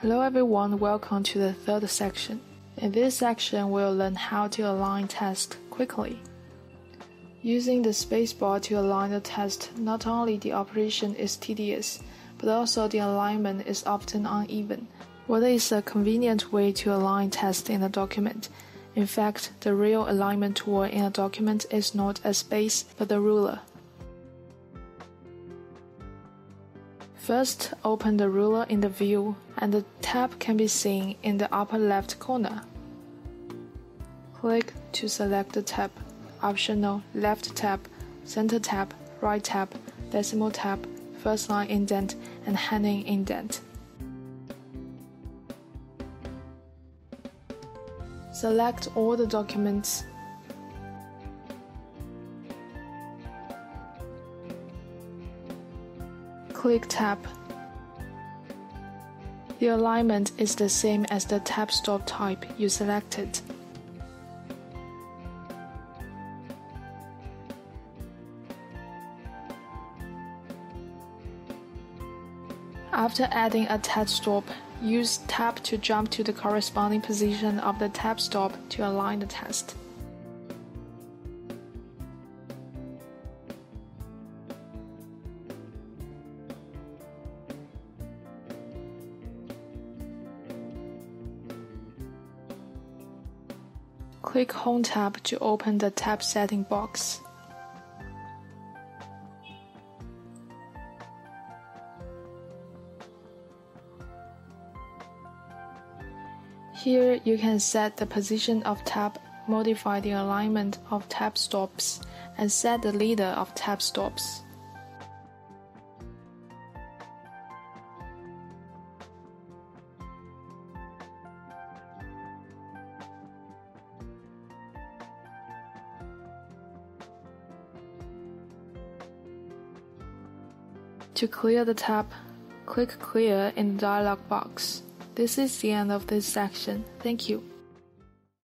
Hello everyone, welcome to the third section. In this section, we'll learn how to align text quickly. Using the spacebar to align the text, not only the operation is tedious, but also the alignment is often uneven. What is a convenient way to align text in a document? In fact, the real alignment tool in a document is not a space, but the ruler. First, open the ruler in the view, and the tab can be seen in the upper left corner. Click to select the tab, optional left tab, center tab, right tab, decimal tab, first line indent, and hanging indent. Select all the documents click Tab. The alignment is the same as the tab stop type you selected. After adding a tab stop, use Tab to jump to the corresponding position of the tab stop to align the text. Click Home tab to open the tab setting box. Here you can set the position of tab, modify the alignment of tab stops, and set the leader of tab stops. To clear the tab, click Clear in the dialog box. This is the end of this section. Thank you.